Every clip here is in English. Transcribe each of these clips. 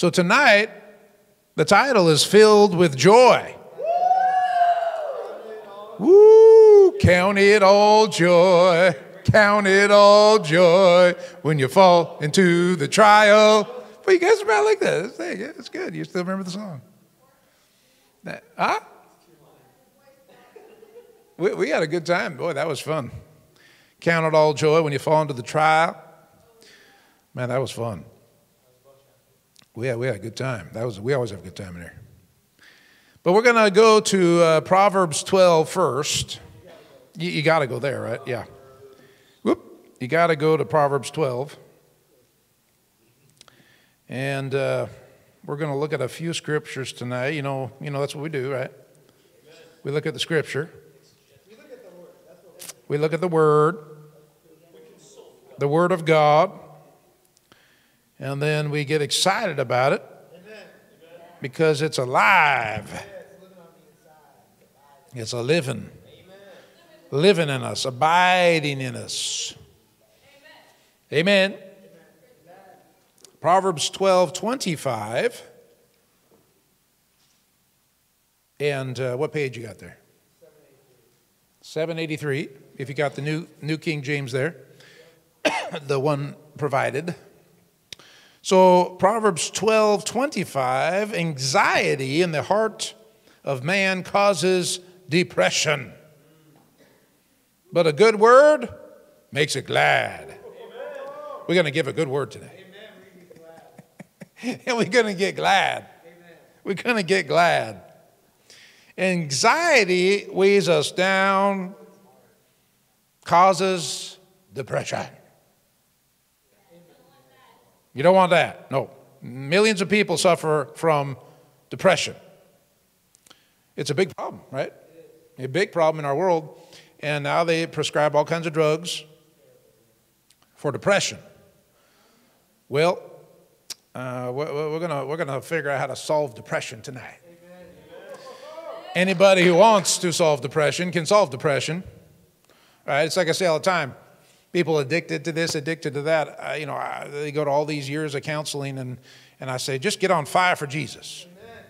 So tonight, the title is Filled with Joy. Woo! Count it all joy. Count it all joy when you fall into the trial. But you guys about like that. It's, good. You still remember the song? That, huh? We, we had a good time. Boy, that was fun. Count it all joy when you fall into the trial. Man, that was fun. We had, we had a good time. That was, we always have a good time in here. But we're going to go to uh, Proverbs 12 first. You, you got to go there, right? Yeah. Whoop. You got to go to Proverbs 12. And uh, we're going to look at a few scriptures tonight. You know, you know that's what we do, right? We look at the scripture. We look at the word, the word of God, and then we get excited about it because it's alive. It's a living, living in us, abiding in us. Amen. Proverbs 12 25. And uh, what page you got there? 783. If you got the new, new King James there, the one provided. So, Proverbs 12 25, anxiety in the heart of man causes depression. But a good word makes it glad. We're going to give a good word today. and we're going to get glad. We're going to get glad. Anxiety weighs us down, causes depression. You don't want that. No. Millions of people suffer from depression. It's a big problem, right? A big problem in our world. And now they prescribe all kinds of drugs for depression. Well, uh, we're, gonna, we're gonna figure out how to solve depression tonight. Anybody who wants to solve depression can solve depression. Right, it's like I say all the time people addicted to this, addicted to that. Uh, you know, I, they go to all these years of counseling, and, and I say, just get on fire for Jesus. Amen.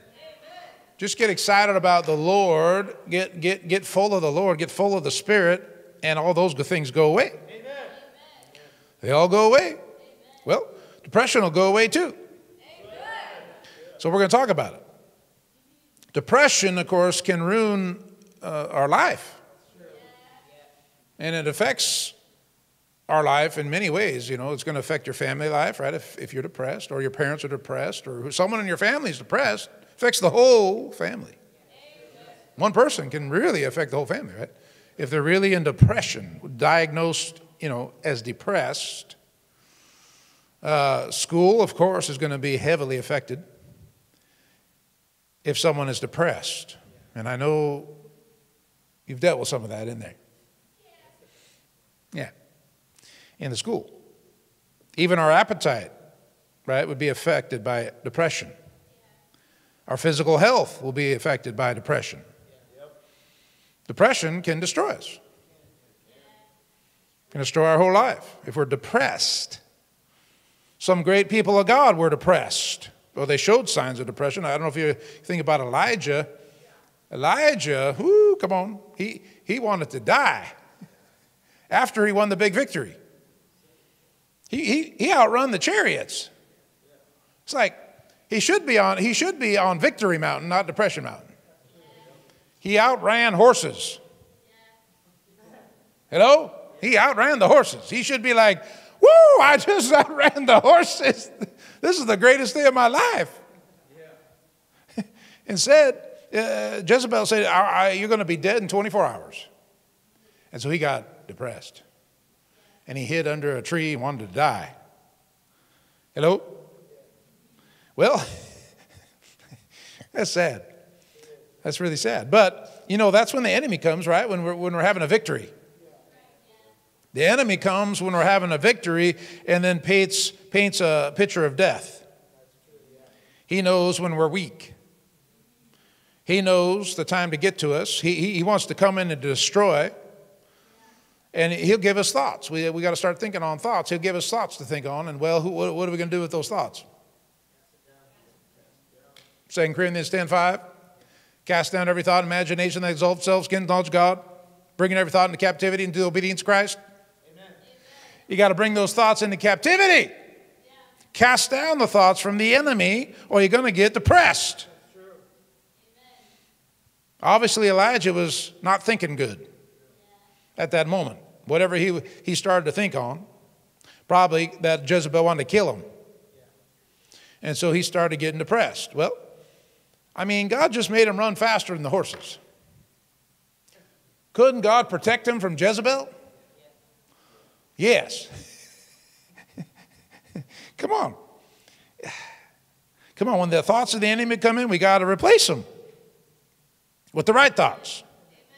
Just get excited about the Lord, get, get, get full of the Lord, get full of the Spirit, and all those good things go away. Amen. They all go away. Amen. Well, depression will go away too. So we're going to talk about it. Depression, of course, can ruin uh, our life. And it affects our life in many ways. You know, it's going to affect your family life, right? If, if you're depressed, or your parents are depressed, or someone in your family is depressed, affects the whole family. One person can really affect the whole family, right? If they're really in depression, diagnosed, you know, as depressed, uh, school, of course, is going to be heavily affected if someone is depressed. And I know you've dealt with some of that in there. Yeah in the school. Even our appetite, right, would be affected by depression. Our physical health will be affected by depression. Depression can destroy us. Can destroy our whole life if we're depressed. Some great people of God were depressed. Well, they showed signs of depression. I don't know if you think about Elijah. Elijah, whoo, come on, he, he wanted to die after he won the big victory. He, he, he outrun the chariots. It's like he should be on he should be on Victory Mountain, not Depression Mountain. He outran horses. Hello? He outran the horses. He should be like, woo, I just outran the horses. This is the greatest day of my life. Instead, uh, Jezebel said, You're going to be dead in 24 hours. And so he got depressed and he hid under a tree and wanted to die. Hello? Well, that's sad. That's really sad. But, you know, that's when the enemy comes, right? When we're, when we're having a victory. The enemy comes when we're having a victory and then paints, paints a picture of death. He knows when we're weak. He knows the time to get to us. He, he, he wants to come in and destroy. And he'll give us thoughts. We, we got to start thinking on thoughts. He'll give us thoughts to think on. And well, who, what, what are we going to do with those thoughts? 2 Corinthians 10 5. Cast down every thought, imagination that exalts itself against knowledge of God, bringing every thought into captivity into obedience to Christ. Amen. You got to bring those thoughts into captivity. Yeah. Cast down the thoughts from the enemy, or you're going to get depressed. Obviously, Elijah was not thinking good at that moment. Whatever he, he started to think on, probably that Jezebel wanted to kill him. And so he started getting depressed. Well, I mean, God just made him run faster than the horses. Couldn't God protect him from Jezebel? Yes. come on. Come on, when the thoughts of the enemy come in, we got to replace them with the right thoughts,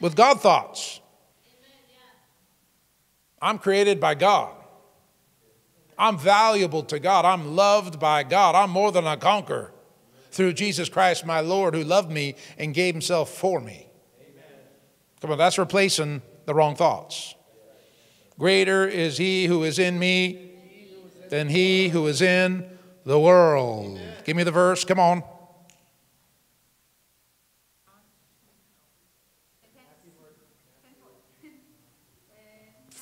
with God thoughts. I'm created by God. I'm valuable to God. I'm loved by God. I'm more than a conqueror through Jesus Christ, my Lord, who loved me and gave himself for me. Amen. Come on, that's replacing the wrong thoughts. Greater is he who is in me than he who is in the world. Amen. Give me the verse. Come on.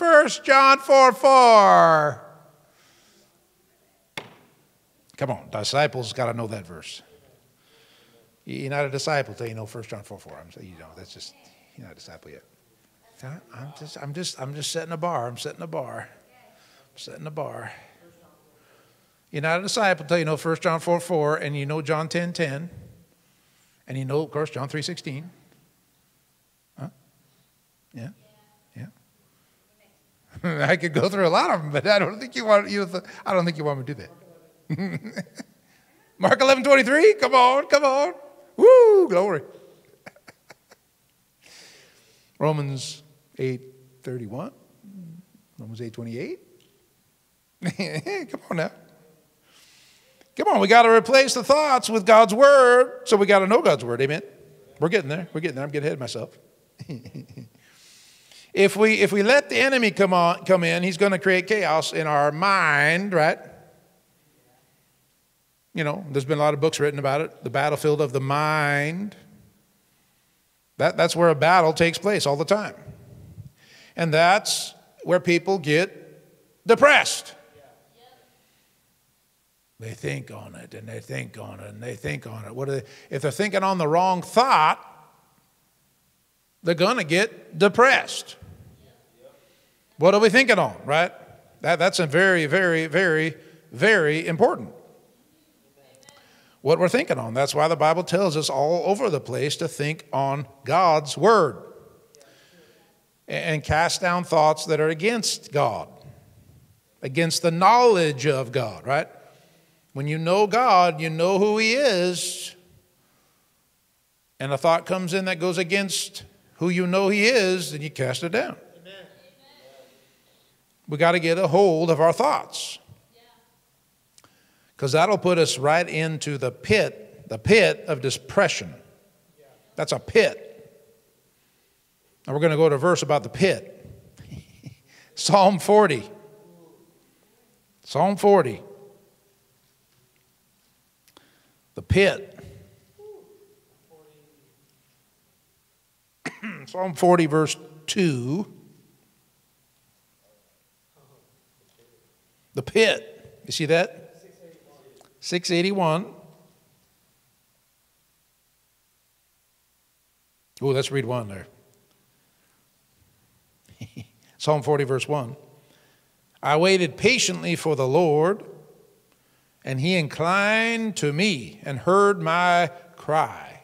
First John 4 4. Come on, disciples got to know that verse. You're not a disciple till you know 1 John 4 4. I'm, you know, that's just, you're not a disciple yet. I'm just, I'm just, I'm just setting a bar. I'm setting a bar. I'm setting a bar. You're not a disciple until you know 1 John 4 4 and you know John 10 10 and you know, of course, John 3 16. Huh? Yeah. I could go through a lot of them, but I don't think you want you. I don't think you want me to do that. Mark 11 23. Come on, come on. Woo, glory. Romans 8 31. Romans 8 28. come on now. Come on, we got to replace the thoughts with God's word. So we got to know God's word. Amen. We're getting there. We're getting there. I'm getting ahead of myself. If we if we let the enemy come on come in, he's going to create chaos in our mind, right? You know, there's been a lot of books written about it. The battlefield of the mind. That, that's where a battle takes place all the time. And that's where people get depressed. They think on it and they think on it and they think on it. What they, if they're thinking on the wrong thought, they're going to get depressed. What are we thinking on, right? That, that's a very, very, very, very important. What we're thinking on. That's why the Bible tells us all over the place to think on God's Word and cast down thoughts that are against God, against the knowledge of God, right? When you know God, you know who He is, and a thought comes in that goes against who you know He is, then you cast it down. We got to get a hold of our thoughts. Because that'll put us right into the pit, the pit of depression. That's a pit. Now we're going to go to a verse about the pit. Psalm 40. Psalm 40. The pit. Psalm 40, verse 2. The pit. You see that? 681. Oh, let's read one there. Psalm 40, verse 1. I waited patiently for the Lord and he inclined to me and heard my cry.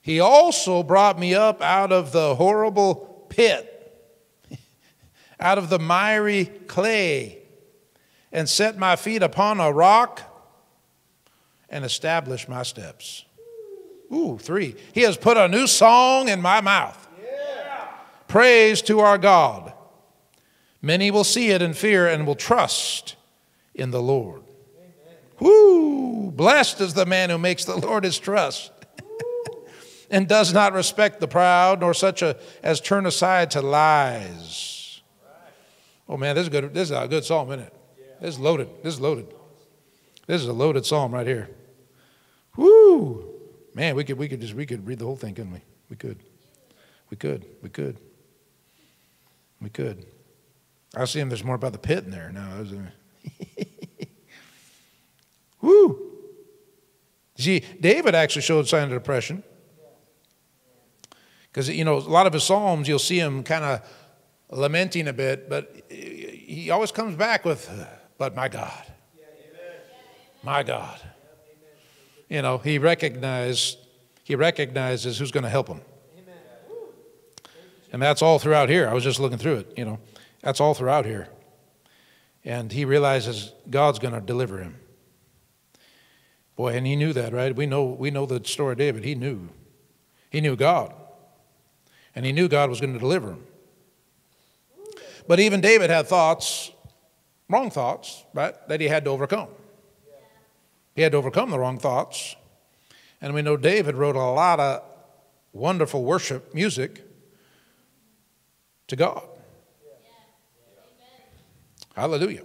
He also brought me up out of the horrible pit, out of the miry clay, and set my feet upon a rock and establish my steps. Ooh, three. He has put a new song in my mouth. Yeah. Praise to our God. Many will see it and fear and will trust in the Lord. Whoo! Blessed is the man who makes the Lord his trust and does not respect the proud, nor such a, as turn aside to lies. Oh man, this is good. This is a good psalm, isn't it? This is loaded. This is loaded. This is a loaded psalm right here. Woo! Man, we could we could just we could read the whole thing, couldn't we? We could. We could. We could. We could. I was seeing there's more about the pit in there now. Woo! See, David actually showed signs of depression. Because, you know, a lot of his Psalms, you'll see him kind of lamenting a bit, but he always comes back with, but my God. My God. You know, he recognized, he recognizes who's going to help him. And that's all throughout here. I was just looking through it, you know. That's all throughout here. And he realizes God's going to deliver him. Boy, and he knew that, right? We know, we know the story of David. He knew. He knew God. And he knew God was going to deliver him. But even David had thoughts, wrong thoughts, right, that he had to overcome. He had to overcome the wrong thoughts. And we know David wrote a lot of wonderful worship music to God. Hallelujah.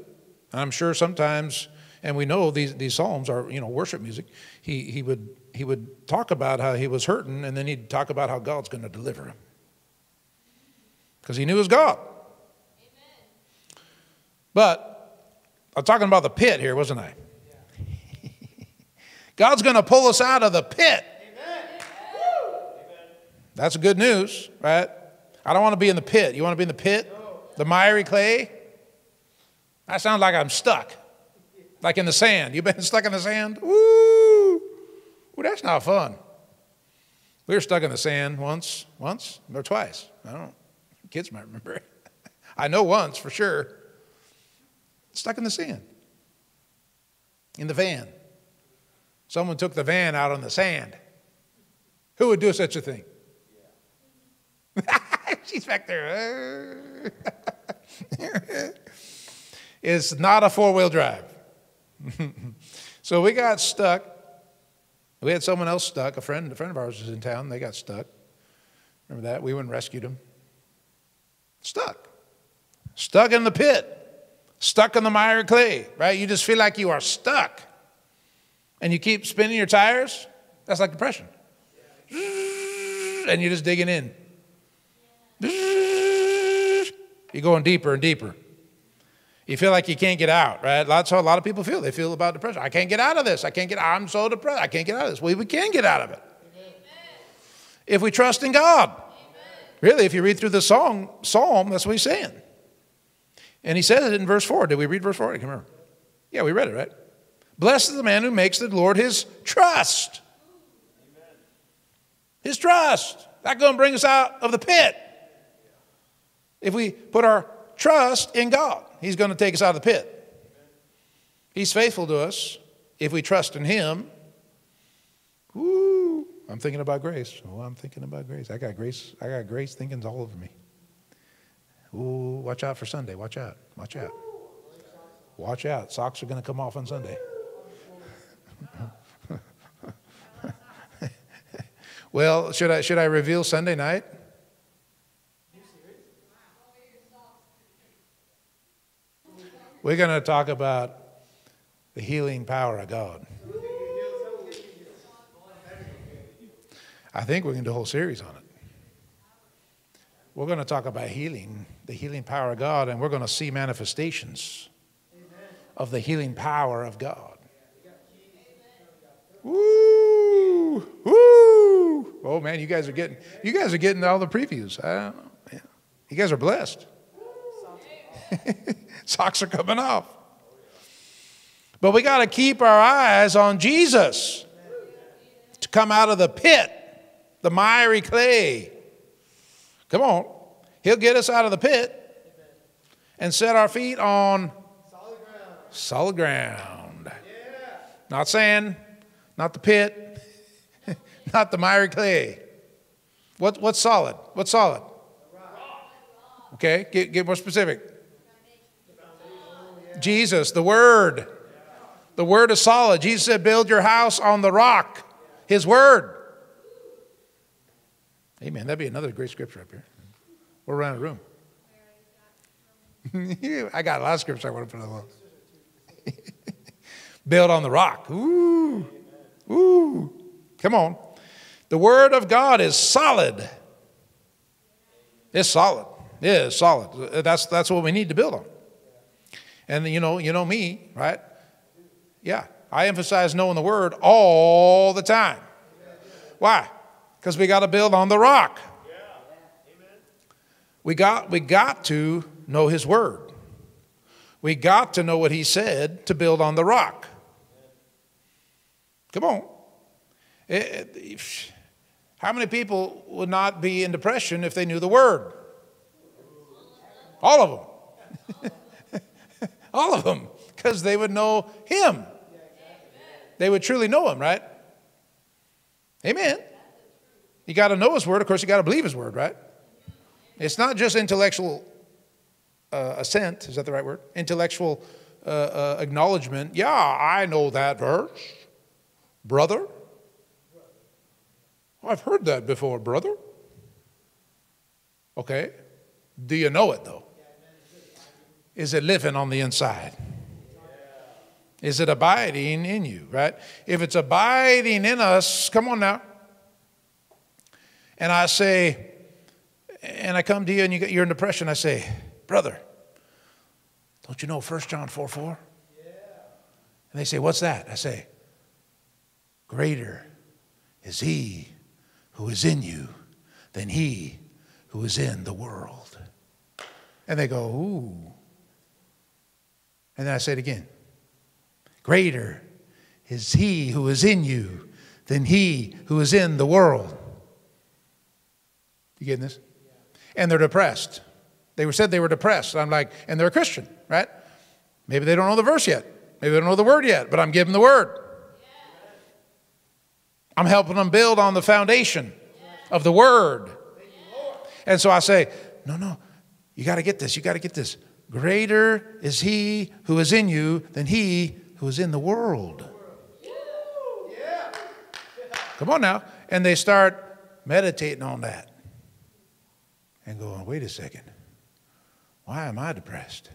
I'm sure sometimes, and we know these, these psalms are, you know, worship music. He, he, would, he would talk about how he was hurting, and then he'd talk about how God's going to deliver him. Because he knew his God. Amen. But I'm talking about the pit here, wasn't I? God's going to pull us out of the pit. That's good news, right? I don't want to be in the pit. You want to be in the pit? The miry clay? That sounds like I'm stuck, like in the sand. You been stuck in the sand? Woo! Well, that's not fun. We were stuck in the sand once, once or twice. I don't. Kids might remember. I know once for sure. Stuck in the sand. In the van. Someone took the van out on the sand. Who would do such a thing? She's back there. It's not a four wheel drive. so we got stuck. We had someone else stuck. A friend, a friend of ours was in town. They got stuck. Remember that? We went and rescued them. Stuck. Stuck in the pit. Stuck in the mire clay, right? You just feel like you are stuck. And you keep spinning your tires. That's like depression. And you're just digging in. You're going deeper and deeper. You feel like you can't get out, right? That's how a lot of people feel. They feel about depression. I can't get out of this. I can't get, I'm so depressed. I can't get out of this. Well, we can get out of it. Amen. If we trust in God. Amen. Really, if you read through the song, psalm, that's what he's saying. And he says it in verse 4. Did we read verse 4? I can't remember. Yeah, we read it, right? Blessed is the man who makes the Lord his trust. His trust. That's going to bring us out of the pit. If we put our trust in God. He's going to take us out of the pit. He's faithful to us if we trust in Him. Woo! I'm thinking about grace. Oh, I'm thinking about grace. I got grace. I got grace thinkings all over me. Ooh, watch out for Sunday. Watch out. Watch out. Watch out. Socks are going to come off on Sunday. well, should I should I reveal Sunday night? We're going to talk about the healing power of God. I think we're going to do a whole series on it. We're going to talk about healing, the healing power of God, and we're going to see manifestations of the healing power of God. Woo! Woo! Oh man, you guys are getting you guys are getting all the previews. I don't know. You guys are blessed. Socks are coming off. But we got to keep our eyes on Jesus to come out of the pit, the miry clay. Come on. He'll get us out of the pit and set our feet on solid ground. Solid ground. Yeah. Not sand, not the pit, not the miry clay. What, what's solid? What's solid? Okay, get, get more specific. Jesus, the Word. The Word is solid. Jesus said, Build your house on the rock, His Word. Amen. That'd be another great scripture up here. We're around the room. I got a lot of scriptures I want to put on. The wall. Build on the rock. Ooh. Ooh. Come on. The Word of God is solid. It's solid. Yeah, it's solid. That's, that's what we need to build on. And you know, you know me, right? Yeah. I emphasize knowing the Word all the time. Why? Because we got to build on the rock. We got, we got to know His Word. We got to know what He said to build on the rock. Come on. It, it, how many people would not be in depression if they knew the Word? All of them. All of them. Because they would know Him. They would truly know Him, right? Amen. You got to know His Word. Of course, you got to believe His Word, right? It's not just intellectual uh, assent, is that the right word? Intellectual uh, uh, acknowledgement. Yeah, I know that verse, brother. I've heard that before, brother. Okay. Do you know it though? Is it living on the inside? Is it abiding in you, right? If it's abiding in us, come on now. And I say, and I come to you and you, you're in depression, I say, brother, don't you know 1 John 4 4? Yeah. And they say, What's that? I say, Greater is he who is in you than he who is in the world. And they go, Ooh. And then I say it again Greater is he who is in you than he who is in the world. You getting this? And they're depressed. They were said they were depressed. I'm like, and they're a Christian, right? Maybe they don't know the verse yet. Maybe they don't know the word yet, but I'm giving the word. I'm helping them build on the foundation of the word. And so I say, no, no, you got to get this. You got to get this. Greater is he who is in you than he who is in the world. Come on now. And they start meditating on that and going, wait a second. Why am I depressed?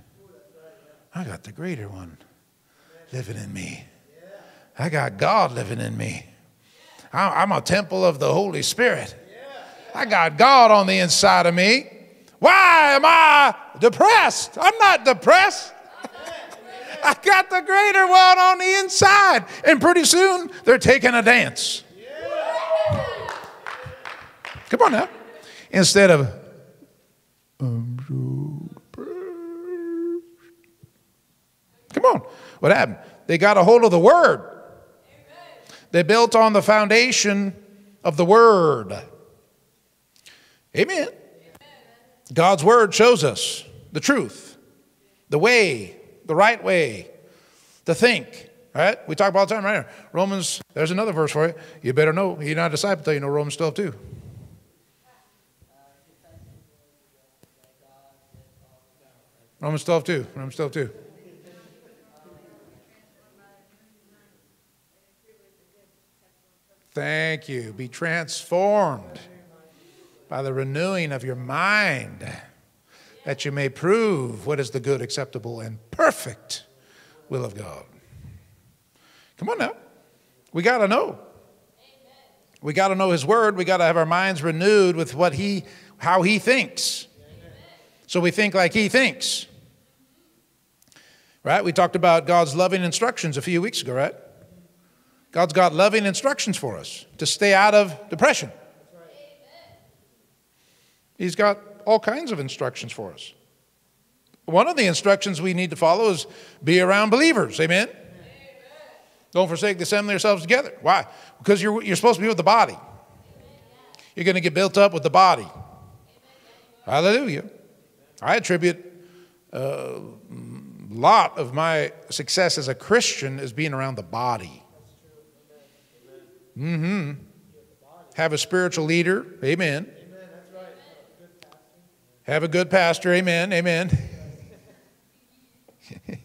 I got the greater one living in me. I got God living in me. I'm a temple of the Holy Spirit. I got God on the inside of me. Why am I depressed? I'm not depressed. I got the greater one on the inside. And pretty soon they're taking a dance. Come on now. Instead of, I'm so Come on. What happened? They got a hold of the Word. They built on the foundation of the Word. Amen. God's Word shows us the truth, the way, the right way to think. Right? We talk about all the time right here. Romans, there's another verse for you. You better know. You're not a disciple until you know Romans 12 too. Romans 12 too. Romans 12 too. Thank you. Be transformed by the renewing of your mind, that you may prove what is the good, acceptable, and perfect will of God. Come on now. We got to know. We got to know His Word. We got to have our minds renewed with what He, how He thinks. So we think like He thinks. Right? We talked about God's loving instructions a few weeks ago, right? God's got loving instructions for us to stay out of depression. He's got all kinds of instructions for us. One of the instructions we need to follow is be around believers. Amen? Amen. Don't forsake the assembly yourselves together. Why? Because you're, you're supposed to be with the body. You're going to get built up with the body. Hallelujah. I attribute a lot of my success as a Christian is being around the body. Mm-hmm. Have a spiritual leader. Amen. Have a good pastor. Amen. Amen.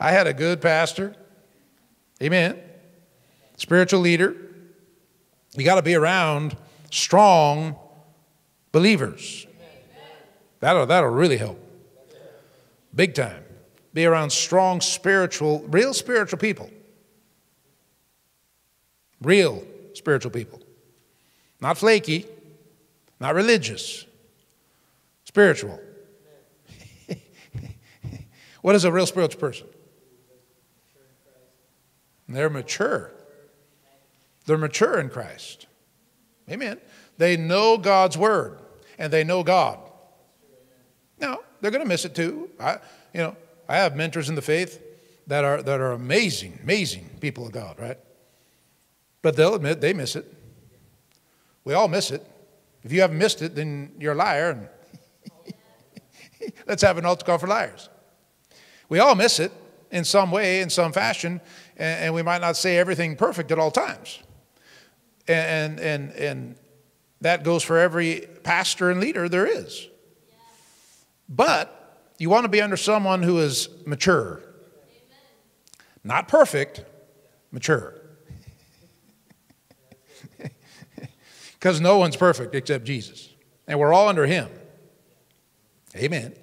I had a good pastor. Amen. Spiritual leader. You got to be around strong believers. That'll, that'll really help. Big time. Be around strong spiritual, real spiritual people real spiritual people. Not flaky, not religious, spiritual. what is a real spiritual person? They're mature. They're mature in Christ. Amen. They know God's word and they know God. Now, they're going to miss it too. I, you know, I have mentors in the faith that are, that are amazing, amazing people of God, right? But they'll admit they miss it. We all miss it. If you haven't missed it, then you're a liar. And let's have an altar call for liars. We all miss it in some way, in some fashion, and, and we might not say everything perfect at all times. And, and, and that goes for every pastor and leader there is. But you want to be under someone who is mature. Not perfect, mature. Because no one's perfect except Jesus. And we're all under Him. Amen.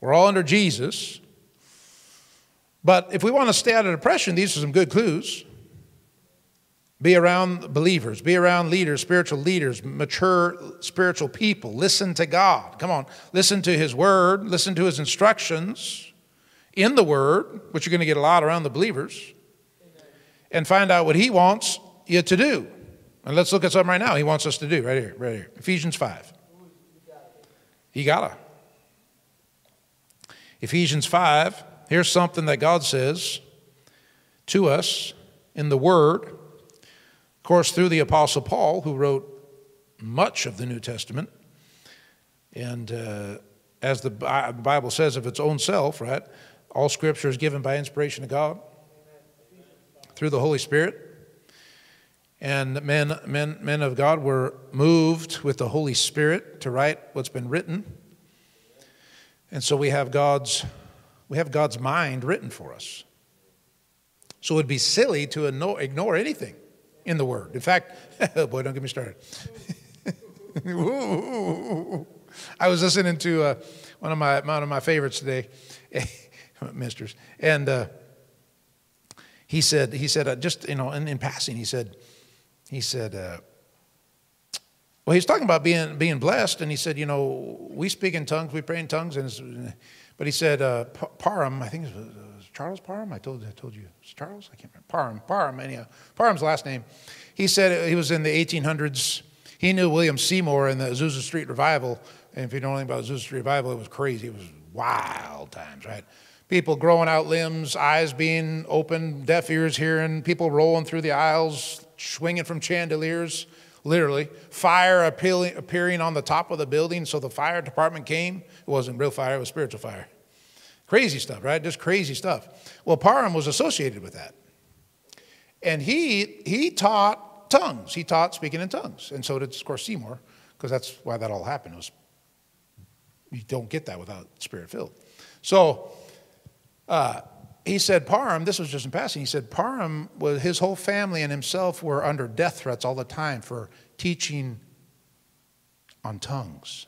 We're all under Jesus. But if we want to stay out of depression, these are some good clues. Be around believers, be around leaders, spiritual leaders, mature spiritual people. Listen to God. Come on, listen to His Word, listen to His instructions in the Word, which you're going to get a lot around the believers, and find out what He wants you to do. And let's look at something right now He wants us to do right here, right here. Ephesians 5. You gotta. Ephesians 5, here's something that God says to us in the Word course, through the Apostle Paul, who wrote much of the New Testament, and uh, as the Bible says of its own self, right? All scripture is given by inspiration of God through the Holy Spirit. And men, men, men of God were moved with the Holy Spirit to write what's been written. And so we have God's, we have God's mind written for us. So it would be silly to ignore anything in the Word. In fact, oh boy, don't get me started. I was listening to uh, one of my one of my favorites today, ministers, and uh, he said he said uh, just you know in, in, passing he said he said uh, well he's talking about being being blessed and he said you know we speak in tongues we pray in tongues and but he said uh, Parham I think it was Charles Parham? I told, I told you. It's Charles? I can't remember. Parham. Parham, anyhow. Parham's last name. He said he was in the 1800s. He knew William Seymour in the Azusa Street Revival. And if you know anything about Azusa Street Revival, it was crazy. It was wild times, right? People growing out limbs, eyes being open, deaf ears hearing, people rolling through the aisles, swinging from chandeliers, literally. Fire appearing on the top of the building, so the fire department came. It wasn't real fire, it was spiritual fire. Crazy stuff, right? Just crazy stuff. Well, Parham was associated with that. And he, he taught tongues. He taught speaking in tongues. And so did, of course, Seymour, because that's why that all happened. It was, you don't get that without spirit filled. So uh, he said, Parham, this was just in passing, he said, Parham, was, his whole family and himself were under death threats all the time for teaching on tongues.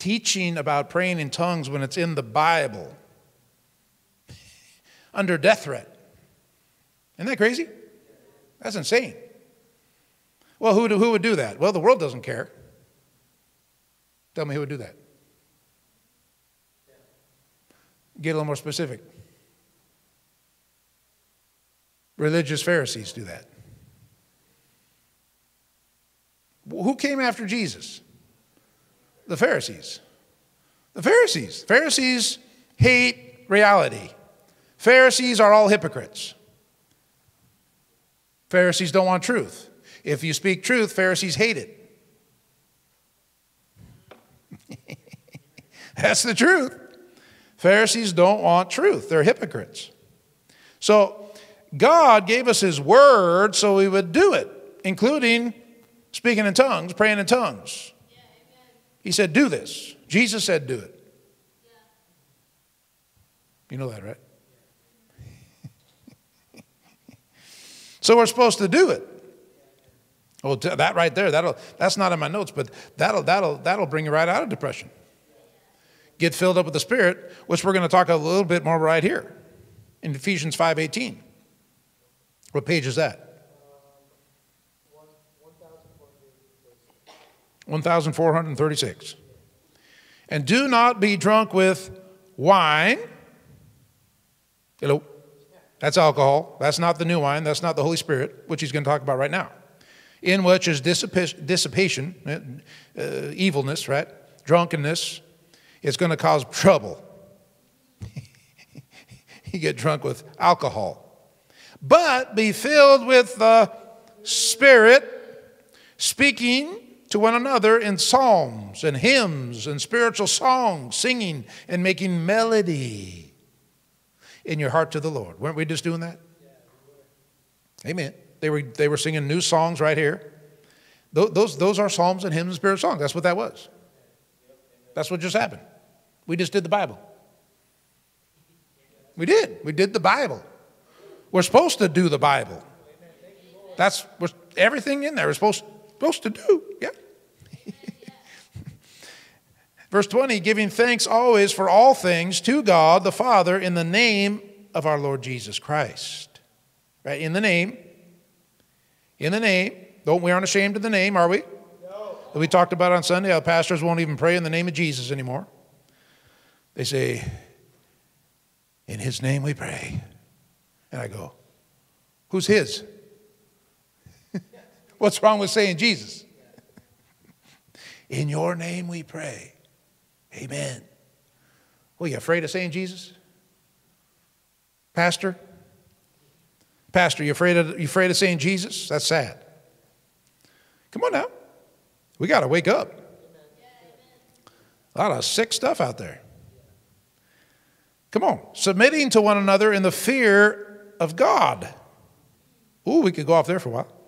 Teaching about praying in tongues when it's in the Bible under death threat. Isn't that crazy? That's insane. Well, who, who would do that? Well, the world doesn't care. Tell me who would do that. Get a little more specific. Religious Pharisees do that. Who came after Jesus? The Pharisees. The Pharisees. Pharisees hate reality. Pharisees are all hypocrites. Pharisees don't want truth. If you speak truth, Pharisees hate it. That's the truth. Pharisees don't want truth, they're hypocrites. So, God gave us His word so we would do it, including speaking in tongues, praying in tongues. He said, Do this. Jesus said, Do it. You know that, right? so we're supposed to do it. Well, that right there, that'll, that's not in my notes, but that'll, that'll, that'll bring you right out of depression. Get filled up with the Spirit, which we're going to talk a little bit more right here. in Ephesians 5:18. What page is that? 1436. And do not be drunk with wine. Hello. That's alcohol. That's not the new wine. That's not the Holy Spirit, which he's going to talk about right now. In which is dissipation, uh, uh, evilness, right? Drunkenness. It's going to cause trouble. you get drunk with alcohol. But be filled with the Spirit, speaking to one another in psalms and hymns and spiritual songs, singing and making melody in your heart to the Lord. Weren't we just doing that? Amen. They were, they were singing new songs right here. Those, those, those are psalms and hymns and spiritual songs. That's what that was. That's what just happened. We just did the Bible. We did. We did the Bible. We're supposed to do the Bible. That's everything in there we're supposed, supposed to do. Yeah. Verse 20, giving thanks always for all things to God the Father in the name of our Lord Jesus Christ. Right? In the name. In the name. Don't we aren't ashamed of the name, are we? No. We talked about on Sunday how pastors won't even pray in the name of Jesus anymore. They say, In his name we pray. And I go, Who's his? What's wrong with saying Jesus? In your name we pray. Amen. Well, you afraid of saying Jesus? Pastor? Pastor, you afraid of you afraid of saying Jesus? That's sad. Come on now. We got to wake up. A lot of sick stuff out there. Come on. Submitting to one another in the fear of God. Ooh, we could go off there for a while.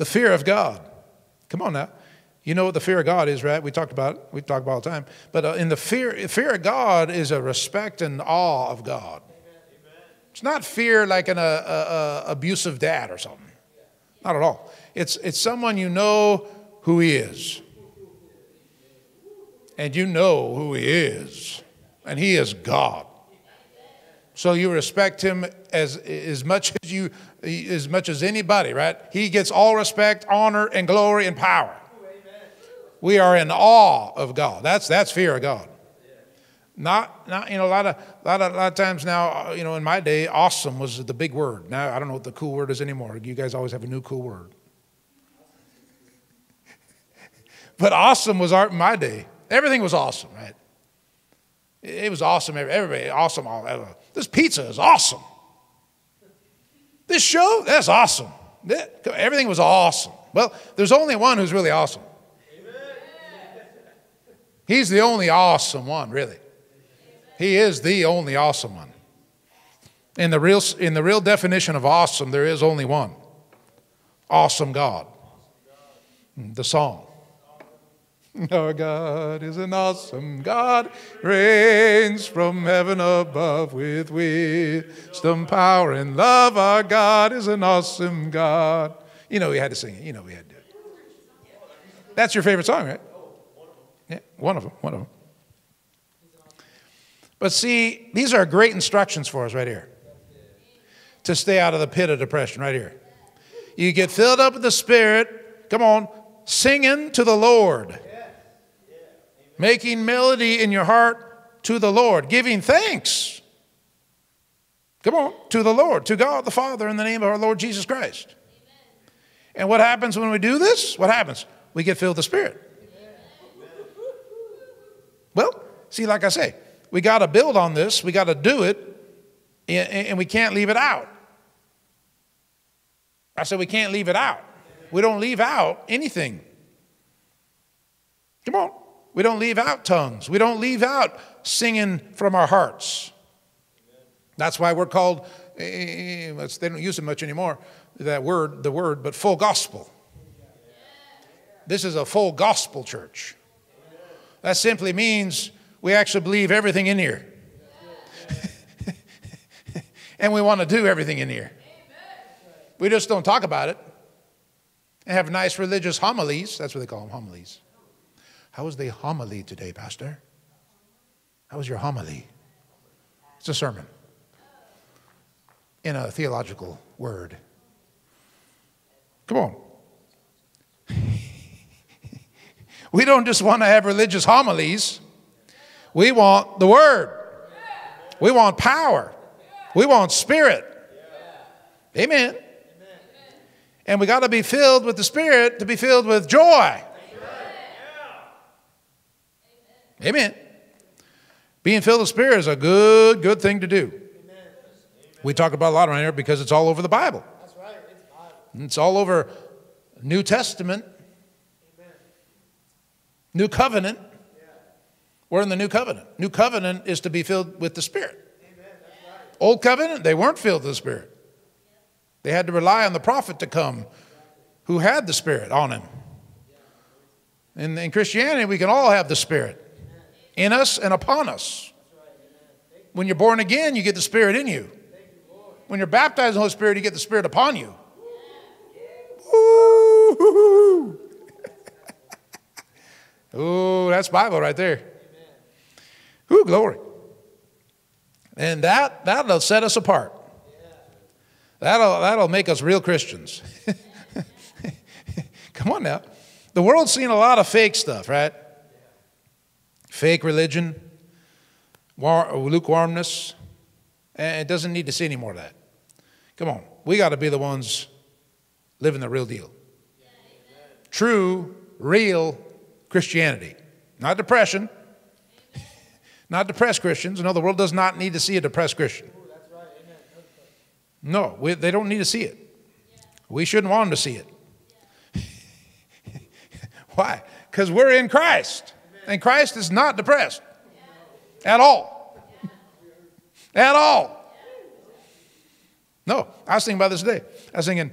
The fear of God. Come on now. You know what the fear of God is, right? We talked about it. We talk about all the time. But uh, in the fear, fear of God is a respect and awe of God. Amen. It's not fear like an abusive dad or something. Not at all. It's, it's someone you know who he is. And you know who he is and He is God. So you respect Him as, as much as you as much as anybody, right? He gets all respect, honor, and glory and power. We are in awe of God. That's that's fear of God. Not, not you know, a lot of, a lot of, a lot of times now, uh, you know, in my day, awesome was the big word. Now I don't know what the cool word is anymore. You guys always have a new cool word. but awesome was art in my day. Everything was awesome, right? It was awesome. Everybody, awesome. This pizza is awesome. This show, that's awesome. Everything was awesome. Well, there's only one who's really awesome. He's the only awesome one, really. He is the only awesome one. In the real, in the real definition of awesome, there is only one awesome God. The song. Our God is an awesome God, reigns from heaven above with wisdom, power, and love. Our God is an awesome God. You know, we had to sing it. You know, we had to do it. That's your favorite song, right? Yeah, one of them, one of them. But see, these are great instructions for us right here to stay out of the pit of depression, right here. You get filled up with the Spirit, come on, singing to the Lord making melody in your heart to the Lord, giving thanks. Come on, to the Lord, to God the Father, in the name of our Lord Jesus Christ. Amen. And what happens when we do this? What happens? We get filled with the Spirit. Amen. Well, see, like I say, we got to build on this, we got to do it, and we can't leave it out. I said, we can't leave it out. We don't leave out anything. Come on. We don't leave out tongues. We don't leave out singing from our hearts. That's why we're called, eh, eh, eh, they don't use it much anymore, that word, the word, but full gospel. This is a full gospel church. That simply means we actually believe everything in here. and we want to do everything in here. We just don't talk about it and have nice religious homilies. That's what they call them, homilies. How was the homily today, Pastor? How was your homily? It's a sermon in a theological word. Come on. we don't just want to have religious homilies, we want the word. We want power. We want spirit. Amen. And we got to be filled with the Spirit to be filled with joy. Amen. Being filled with the Spirit is a good, good thing to do. We talk about a lot around here because it's all over the Bible. That's right. It's all over New Testament, New Covenant. We're in the New Covenant. New Covenant is to be filled with the Spirit. Old Covenant, they weren't filled with the Spirit. They had to rely on the prophet to come who had the Spirit on him. In, in Christianity, we can all have the Spirit in us and upon us. When you're born again, you get the Spirit in you. When you're baptized in the Holy Spirit, you get the Spirit upon you. Ooh, that's Bible right there. Ooh, glory. And that, that'll set us apart. That'll, that'll make us real Christians. Come on now. The world's seen a lot of fake stuff, right? Fake religion, war, lukewarmness. It doesn't need to see any more of that. Come on. We got to be the ones living the real deal. True, real Christianity. Not depression. Not depressed Christians. No, the world does not need to see a depressed Christian. No, we, they don't need to see it. We shouldn't want them to see it. Why? Because we're in Christ. And Christ is not depressed at all. At all. No, I was thinking about this today. I was thinking,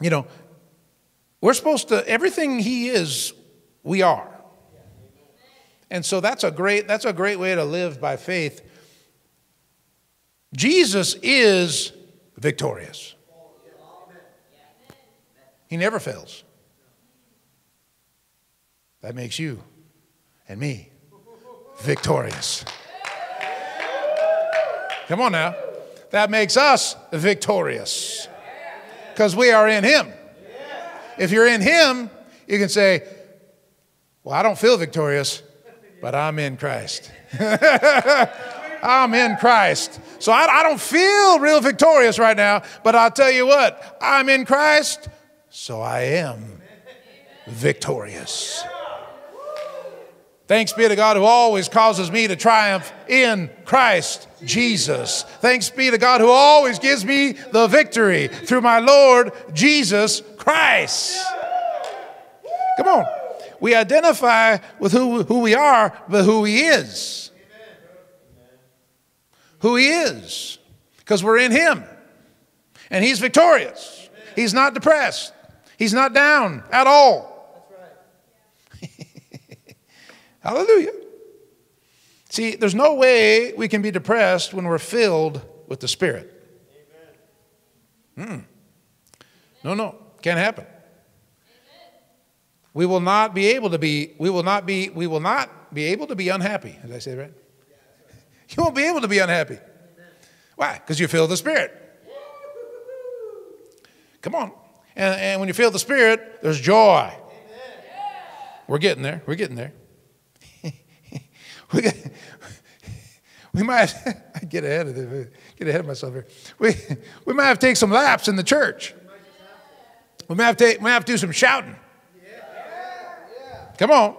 you know, we're supposed to, everything He is, we are. And so that's a great, that's a great way to live by faith Jesus is victorious. He never fails. That makes you and me victorious. Come on now. That makes us victorious because we are in Him. If you're in Him, you can say, Well, I don't feel victorious, but I'm in Christ. I'm in Christ. So I, I don't feel real victorious right now, but I'll tell you what, I'm in Christ, so I am victorious. Thanks be to God who always causes me to triumph in Christ Jesus. Thanks be to God who always gives me the victory through my Lord Jesus Christ. Come on. We identify with who, who we are, but who He is who He is because we're in Him. And He's victorious. He's not depressed. He's not down at all. Right. Hallelujah. See, there's no way we can be depressed when we're filled with the Spirit. Mm. No, no, can't happen. We will not be able to be, we will not be, we will not be able to be unhappy. Did I say right? You won't be able to be unhappy. Why? Because you feel the Spirit. Come on. And, and when you feel the Spirit, there's joy. We're getting there. We're getting there. We, get, we might get ahead of this, get ahead of myself here. We, we might have to take some laps in the church. We might have to, we might have to do some shouting. Come on.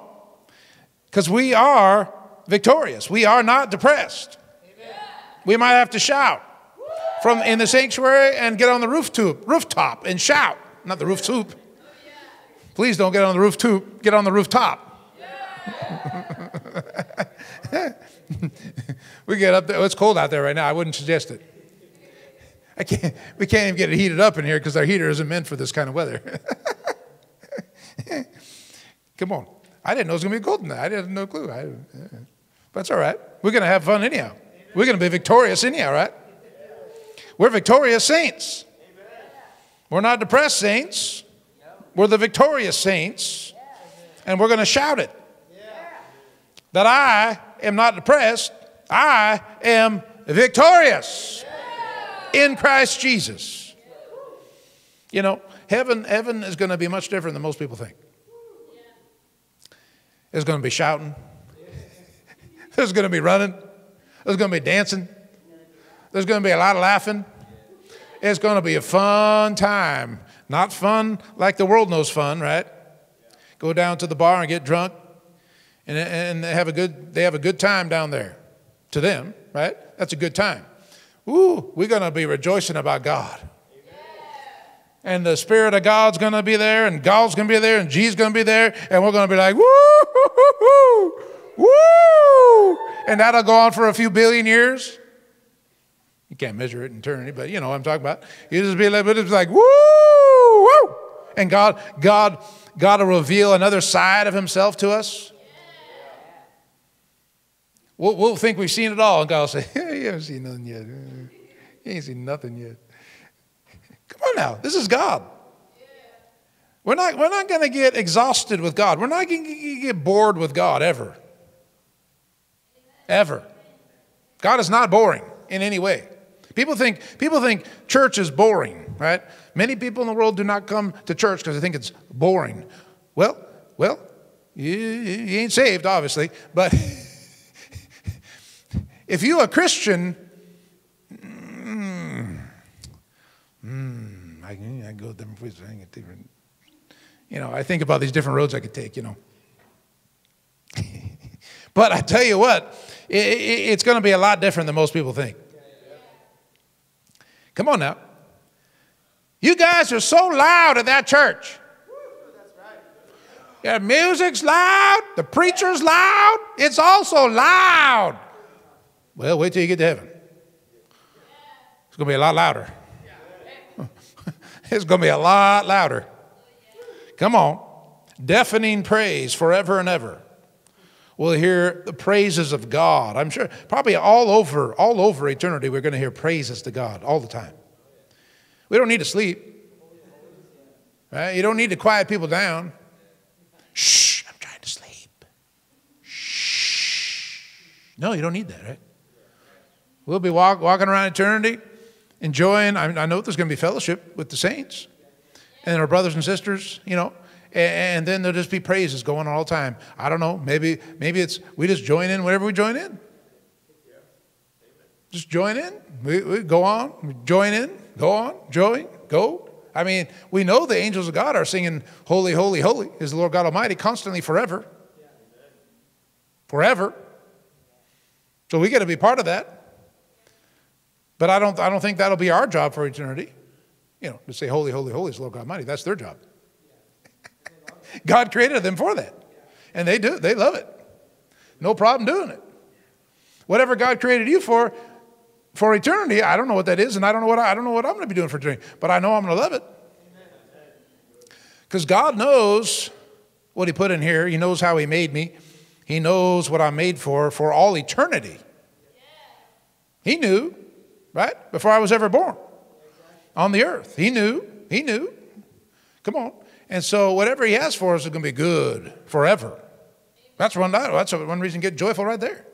Because we are victorious. We are not depressed. We might have to shout from in the sanctuary and get on the rooftop, rooftop and shout. Not the rooftop. Please don't get on the rooftop. Get on the rooftop. we get up there. It's cold out there right now. I wouldn't suggest it. I can't, we can't even get it heated up in here because our heater isn't meant for this kind of weather. Come on. I didn't know it was going to be cold tonight. I had no clue. I, yeah. But it's all right. We're going to have fun anyhow. We're going to be victorious anyhow, right? We're victorious saints. We're not depressed saints. We're the victorious saints. And we're going to shout it. That I am not depressed I am victorious in Christ Jesus. You know, heaven, heaven is going to be much different than most people think. There's going to be shouting. There's going to be running. There's going to be dancing. There's going to be a lot of laughing. It's going to be a fun time. Not fun like the world knows fun, right? Go down to the bar and get drunk and, and they, have a good, they have a good time down there. To them, right? That's a good time. Ooh, we're going to be rejoicing about God. And the Spirit of God's going to be there, and God's going to be there, and Jesus going to be there, and we're going to be like, woo, woo, woo, woo. And that'll go on for a few billion years. You can't measure it in eternity, but you know what I'm talking about. You just be like, but it's like, woo, woo. And God, God, God will reveal another side of Himself to us. We'll, we'll think we've seen it all, and God will say, You haven't seen nothing yet. You ain't seen nothing yet. Come on now, this is God. We're not, we're not going to get exhausted with God. We're not going to get bored with God ever. Ever. God is not boring in any way. People think, people think church is boring, right? Many people in the world do not come to church because they think it's boring. Well, well, you, you ain't saved, obviously, but if you're a Christian, mm, mm, I, I go different places, I get different. You know, I think about these different roads I could take, you know. but I tell you what, it, it, it's going to be a lot different than most people think. Come on now. You guys are so loud at that church. Yeah, music's loud, the preacher's loud, it's also loud. Well, wait till you get to heaven. It's going to be a lot louder. it's going to be a lot louder. Come on. Deafening praise forever and ever. We'll hear the praises of God. I'm sure probably all over, all over eternity, we're going to hear praises to God all the time. We don't need to sleep. Right? You don't need to quiet people down. Shh, I'm trying to sleep. Shh. No, you don't need that, right? We'll be walk, walking around eternity, enjoying. I, I know there's going to be fellowship with the saints and our brothers and sisters, you know, and, and then there'll just be praises going on all the time. I don't know. Maybe maybe it's we just join in whenever we join in. Just join in. We, we go on, join in, go on, join, go. I mean, we know the angels of God are singing, Holy, Holy, Holy is the Lord God Almighty constantly forever. Forever. So we got to be part of that. But I don't, I don't think that'll be our job for eternity. You know, to say, Holy, Holy, Holy is Lord God Almighty. That's their job. God created them for that. And they do, they love it. No problem doing it. Whatever God created you for, for eternity, I don't know what that is, and I don't know what I, I don't know what I'm going to be doing for eternity, but I know I'm going to love it. Because God knows what He put in here. He knows how He made me. He knows what I'm made for for all eternity. He knew right? Before I was ever born on the earth. He knew. He knew. Come on. And so whatever he has for us is going to be good forever. That's one, that's one reason to get joyful right there.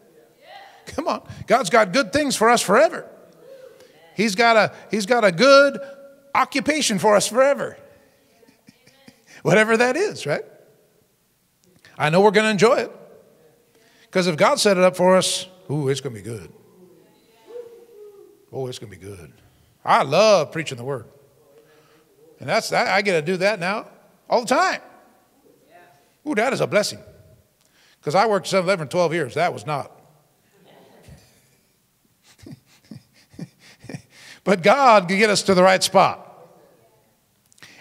Come on. God's got good things for us forever. He's got a, he's got a good occupation for us forever. Whatever that is, right? I know we're going to enjoy it. Because if God set it up for us, ooh, it's going to be good. Oh, it's going to be good. I love preaching the word. And that's I get to do that now all the time. Ooh, that is a blessing. Because I worked 7, 11, 12 years. That was not. but God can get us to the right spot.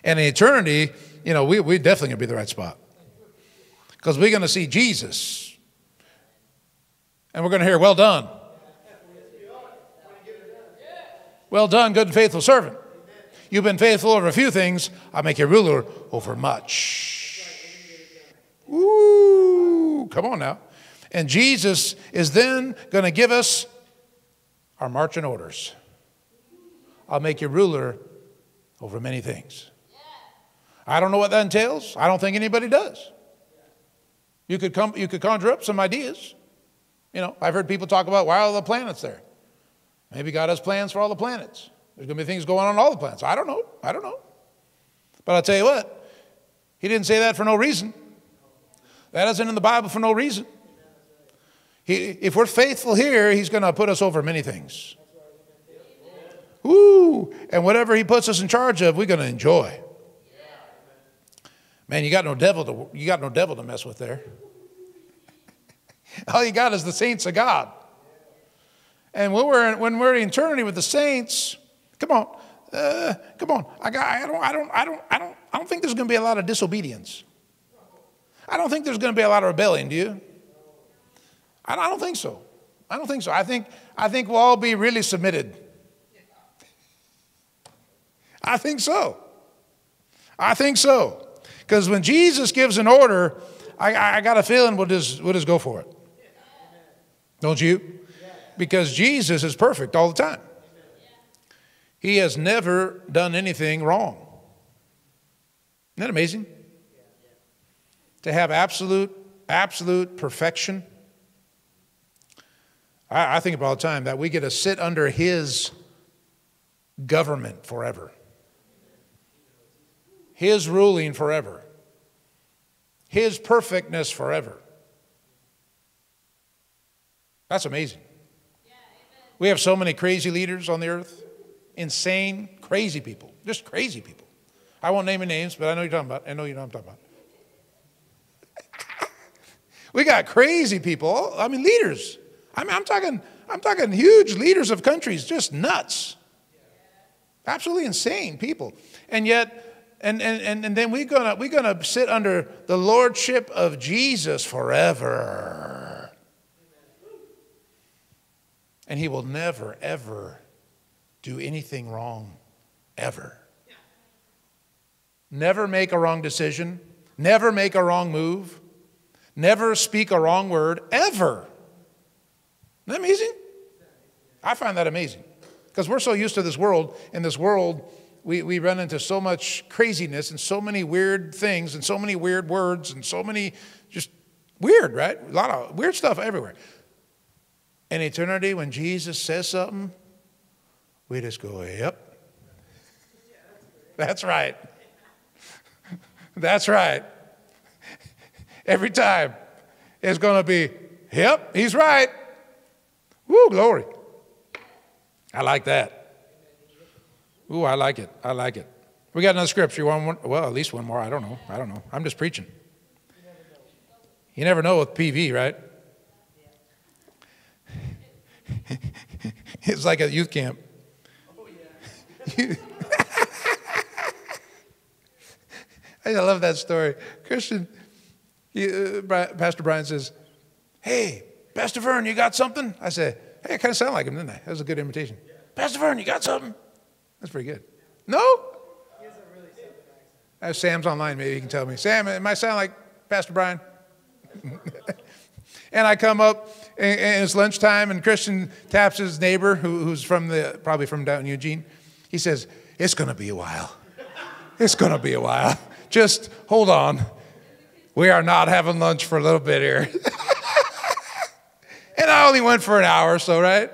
And in eternity, you know, we, we definitely going to be the right spot. Because we're going to see Jesus. And we're going to hear, well done Well done, good and faithful servant. You've been faithful over a few things, I'll make you ruler over much. Ooh, come on now. And Jesus is then going to give us our marching orders. I'll make you ruler over many things. I don't know what that entails. I don't think anybody does. You could, come, you could conjure up some ideas. You know, I've heard people talk about why are the planets there? Maybe God has plans for all the planets. There's going to be things going on in all the planets. I don't know. I don't know. But I'll tell you what, He didn't say that for no reason. That isn't in the Bible for no reason. He, if we're faithful here, He's going to put us over many things. Woo! And whatever He puts us in charge of, we're going to enjoy. Man, you got no devil to you got no devil to mess with there. All you got is the saints of God. And when we're, when we're in eternity with the saints, come on, uh, come on. I, got, I, don't, I, don't, I, don't, I, don't, I don't think there's going to be a lot of disobedience. I don't think there's going to be a lot of rebellion, do you? I don't, I don't think so. I don't think so. I think, I think we'll all be really submitted. I think so. I think so. Because when Jesus gives an order, I, I got a feeling we'll just, we'll just go for it. Don't you? Because Jesus is perfect all the time. He has never done anything wrong. Isn't that amazing? To have absolute, absolute perfection. I, I think about all the time that we get to sit under His government forever, His ruling forever, His perfectness forever. That's amazing. We have so many crazy leaders on the earth, insane, crazy people, just crazy people. I won't name any names, but I know you're talking about. I know you know what I'm talking about. we got crazy people. I mean, leaders. I mean, I'm talking. I'm talking huge leaders of countries, just nuts, absolutely insane people. And yet, and and and, then we're gonna we're gonna sit under the lordship of Jesus forever. And he will never, ever do anything wrong, ever. Never make a wrong decision, never make a wrong move, never speak a wrong word, ever. Isn't that amazing? I find that amazing because we're so used to this world. In this world, we, we run into so much craziness and so many weird things and so many weird words and so many just weird, right? A lot of weird stuff everywhere in eternity, when Jesus says something, we just go, yep. That's right. That's right. Every time it's going to be, yep, he's right. Woo, glory. I like that. Ooh, I like it. I like it. We got another scripture. One, well, at least one more. I don't know. I don't know. I'm just preaching. You never know with PV, right? it's like a youth camp. Oh, yeah. I love that story. Christian, uh, Pastor Brian says, Hey, Pastor Vern, you got something? I said, Hey, I kind of sound like him, didn't I? That was a good imitation. Yeah. Pastor Vern, you got something? That's pretty good. No? Really. Sam's online, maybe he can tell me. Sam, am I sound like Pastor Brian? and I come up, and, it's lunchtime, and Christian taps his neighbor, who, who's from the probably from down Eugene. He says, "It's going to be a while. It's going to be a while. Just hold on. We are not having lunch for a little bit here." and I only went for an hour or so, right?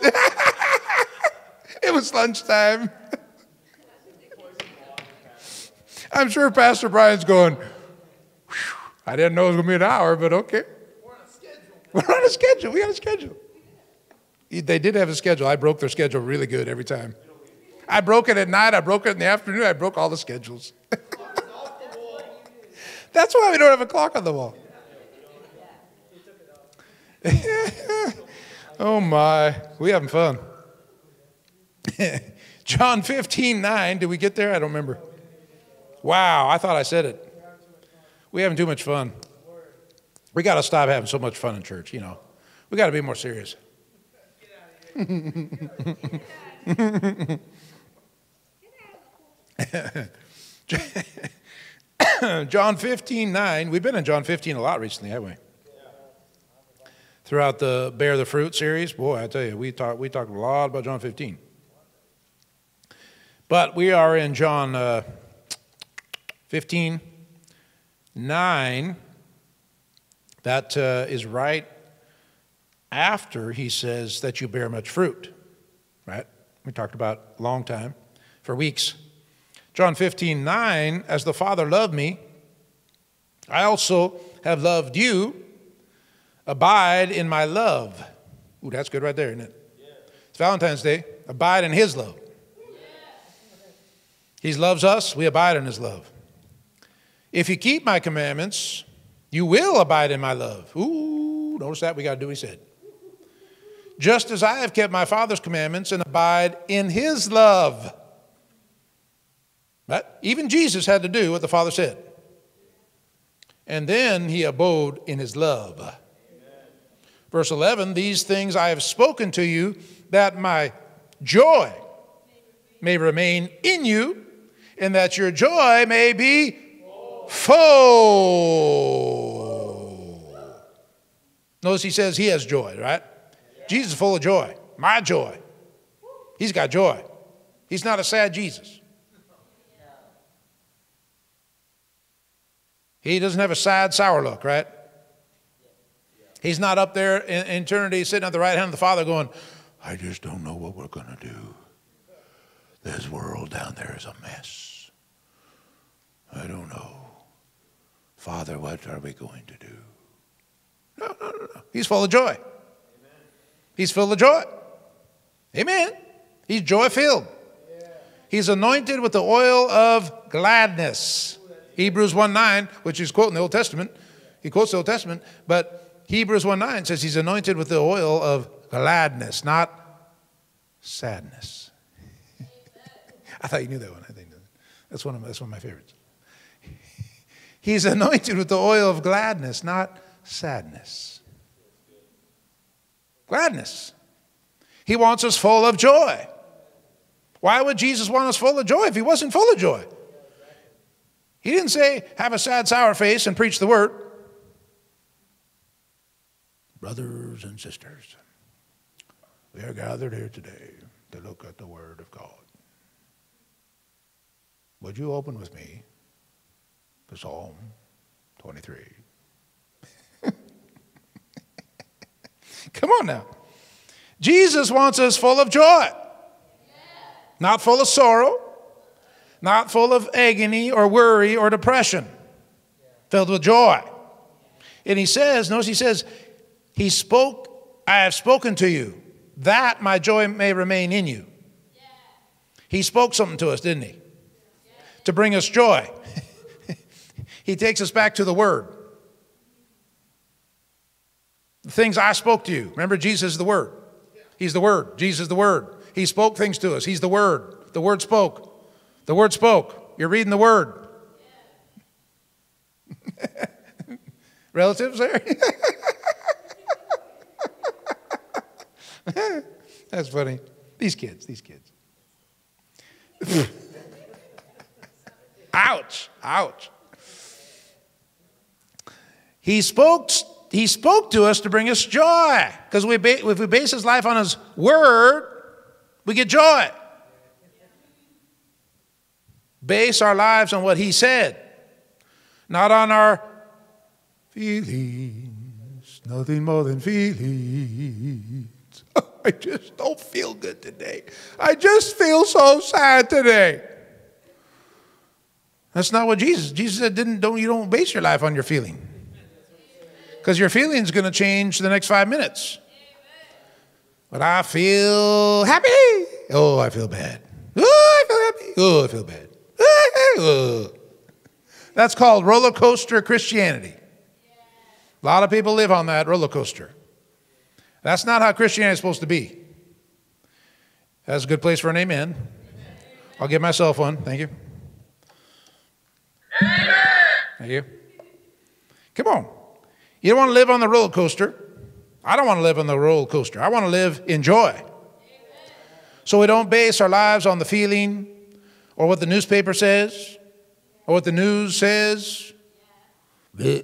it was lunchtime. I'm sure Pastor Brian's going, I didn't know it was going to be an hour, but okay. We're on a schedule. We got a schedule. They did have a schedule. I broke their schedule really good every time. I broke it at night. I broke it in the afternoon. I broke all the schedules. That's why we don't have a clock on the wall. oh my, we having fun. John 15, 9. Did we get there? I don't remember. Wow, I thought I said it. We having too much fun. We got to stop having so much fun in church, you know. We got to be more serious. John 15, 9. We've been in John 15 a lot recently, haven't we? Throughout the Bear the Fruit series, boy, I tell you, we talked we talked a lot about John 15. But we are in John uh, 15, 9. That uh, is right after he says that you bear much fruit, right? We talked about a long time, for weeks. John 15, 9, as the Father loved me, I also have loved you. Abide in my love. Ooh, that's good right there, isn't it? It's Valentine's Day. Abide in his love. He loves us, we abide in his love. If you keep my commandments, you will abide in my love. Ooh, notice that we got to do what he said. Just as I have kept my Father's commandments and abide in his love. But even Jesus had to do what the Father said. And then he abode in his love. Amen. Verse 11 These things I have spoken to you, that my joy may remain in you, and that your joy may be full. Notice he says he has joy, right? Jesus is full of joy. My joy. He's got joy. He's not a sad Jesus. He doesn't have a sad, sour look, right? He's not up there in, eternity sitting at the right hand of the Father going, I just don't know what we're going to do. This world down there is a mess. I don't know. Father, what are we going to do? No, no, no, no. He's full of joy. Amen. He's full of joy. Amen. He's joy filled. Yeah. He's anointed with the oil of gladness. Hebrews 1 9, which is quoting the Old Testament. He quotes the Old Testament, but Hebrews 1 9 says he's anointed with the oil of gladness, not sadness. I thought you knew that one. I think that's one of that's one of my favorites. He's anointed with the oil of gladness, not sadness. Gladness. He wants us full of joy. Why would Jesus want us full of joy if he wasn't full of joy? He didn't say, have a sad, sour face and preach the word. Brothers and sisters, we are gathered here today to look at the word of God. Would you open with me to Psalm 23? Come on now. Jesus wants us full of joy, not full of sorrow, not full of agony or worry or depression, filled with joy. And he says, notice he says, He spoke, I have spoken to you, that my joy may remain in you. He spoke something to us, didn't he? To bring us joy. He takes us back to the Word. The things I spoke to you. Remember, Jesus is the Word. He's the Word. Jesus is the Word. He spoke things to us. He's the Word. The Word spoke. The word spoke. You're reading the word. Relatives there? That's funny. These kids, these kids. ouch, ouch. He spoke, he spoke to us to bring us joy. Because we if we base his life on his word, we get joy base our lives on what He said, not on our feelings, nothing more than feelings. I just don't feel good today. I just feel so sad today. That's not what Jesus. Jesus said, "Didn't don't you don't base your life on your feeling, because your feeling's going to change the next five minutes." But I feel happy. Oh, I feel bad. Oh, I feel happy. Oh, I feel bad. Oh, oh. That's called roller coaster Christianity. A lot of people live on that roller coaster. That's not how Christianity is supposed to be. That's a good place for an amen. I'll give myself one. Thank you. Amen. Thank you. Come on. You don't want to live on the roller coaster. I don't want to live on the roller coaster. I want to live in joy. So we don't base our lives on the feeling, or what the newspaper says, or what the news says. I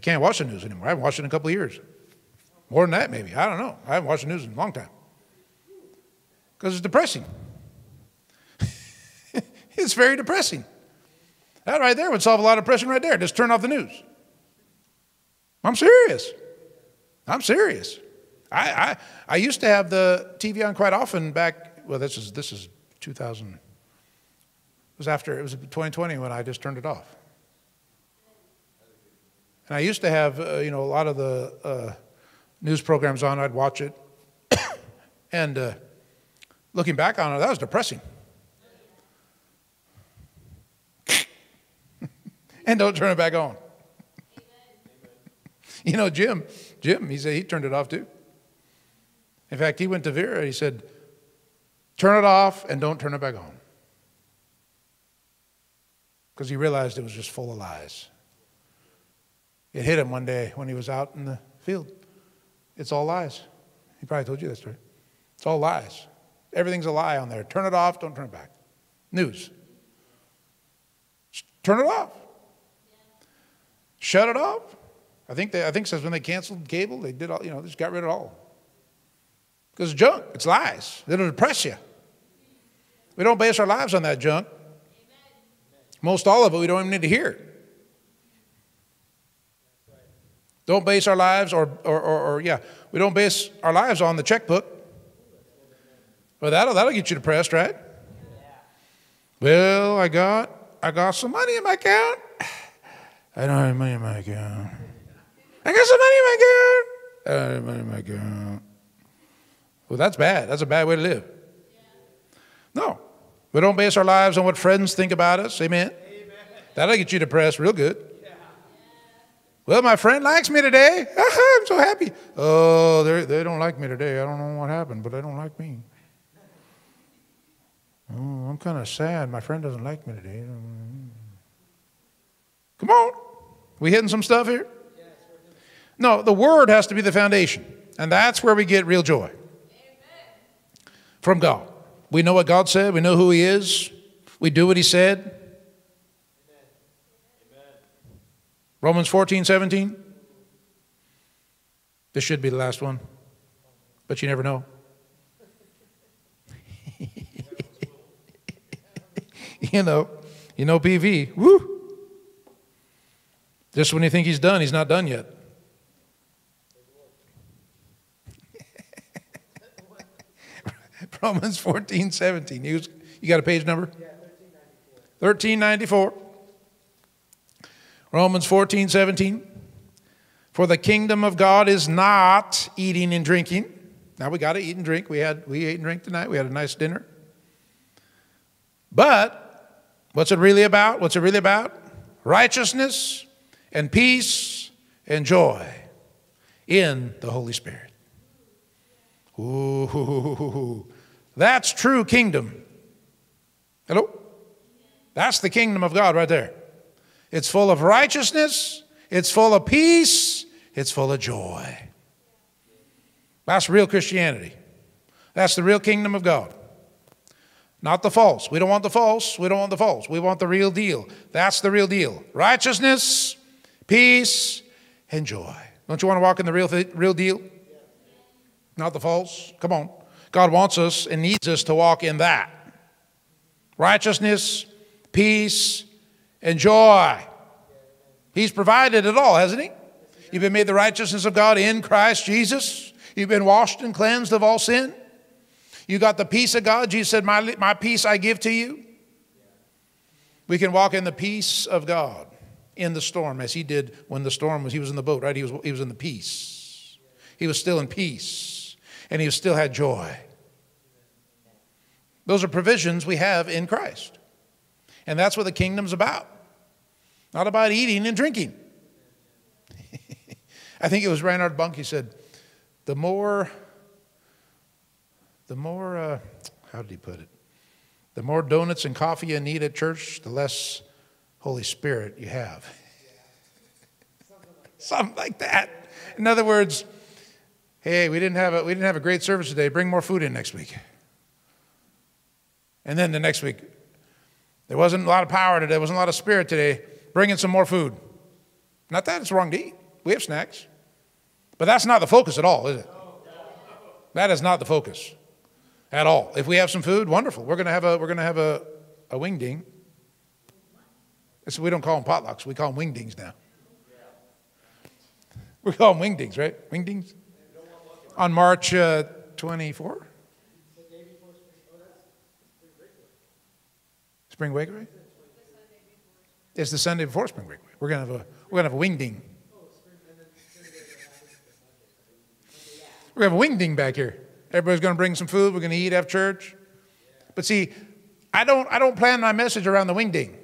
can't watch the news anymore. I haven't watched it in a couple of years. More than that, maybe. I don't know. I haven't watched the news in a long time. Because it's depressing. it's very depressing. That right there would solve a lot of depression right there. Just turn off the news. I'm serious. I'm serious. I, I, I used to have the TV on quite often back, well, this is, this is 2000. It was after, it was 2020 when I just turned it off. And I used to have, uh, you know, a lot of the uh, news programs on. I'd watch it. and uh, looking back on it, that was depressing. and don't turn it back on. you know, Jim, Jim, he said he turned it off too. In fact, he went to Vera, he said, turn it off and don't turn it back on. Because he realized it was just full of lies. It hit him one day when he was out in the field. It's all lies. He probably told you that story. It's all lies. Everything's a lie on there. Turn it off, don't turn it back. News. Turn it off. Shut it off. I think they, I think says when they canceled cable, they did all, you know, just got rid of all. Because it's junk, it's lies. It'll depress you. We don't base our lives on that junk. Most all of it, we don't even need to hear. Don't base our lives, or, or, or, or, yeah, we don't base our lives on the checkbook. Well, that'll, that'll get you depressed, right? Well, I got, I got some money in my account. I don't have money in my account. I got some money in my account. Uh, Have money in my account. Well, that's bad. That's a bad way to live. No. We don't base our lives on what friends think about us. Amen. Amen. That'll get you depressed real good. Well, my friend likes me today. I'm so happy. Oh, they don't like me today. I don't know what happened, but they don't like me. Oh, I'm kind of sad. My friend doesn't like me today. Come on. We hitting some stuff here? No, the word has to be the foundation. And that's where we get real joy from God. We know what God said, we know who He is, we do what He said. Romans 14, 17. This should be the last one, but you never know. you know, you know PV. Woo! Just when you think he's done, he's not done yet. Romans 14, 17. You, you got a page number? Yeah, 1394. 1394. Romans 14, 17. For the kingdom of God is not eating and drinking. Now we got to eat and drink. We had we ate and drank tonight. We had a nice dinner. But what's it really about? What's it really about? Righteousness and peace and joy in the Holy Spirit. Ooh, that's true kingdom. Hello? That's the kingdom of God right there. It's full of righteousness, it's full of peace, it's full of joy. That's real Christianity. That's the real kingdom of God. Not the false. We don't want the false. We don't want the false. We want the real deal. That's the real deal. Righteousness, peace, and joy. Don't you want to walk in the real, real deal? Not the false. Come on. God wants us and needs us to walk in that. Righteousness, peace, and joy. He's provided it all, hasn't He? You've been made the righteousness of God in Christ Jesus. You've been washed and cleansed of all sin. You got the peace of God. Jesus said, My, my peace I give to you. We can walk in the peace of God in the storm, as he did when the storm was, he was in the boat, right? He was, he was in the peace. He was still in peace, and he still had joy. Those are provisions we have in Christ. And that's what the kingdom's about not about eating and drinking. I think it was Reinhard Bonnke, he said, the more, the more, uh, how did he put it? The more donuts and coffee you need at church, the less Holy Spirit you have. Something like that. In other words, hey, we didn't have a, we didn't have a great service today. Bring more food in next week. And then the next week, there wasn't a lot of power today. There wasn't a lot of spirit today bring in some more food. Not that it's wrong to eat. We have snacks. But that's not the focus at all, is it? That is not the focus at all. If we have some food, wonderful. We're going to have a, we're going to have a, a wing ding. It's, we don't call them potlucks, we call them wing dings now. We call them wing dings, right? Wingdings? On March uh, 24? Spring right? It's the Sunday before Spring Break. We're gonna have a we're gonna have a wingding. We're gonna have a wingding back here. Everybody's gonna bring some food. We're gonna eat after church. But see, I don't I don't plan my message around the wingding.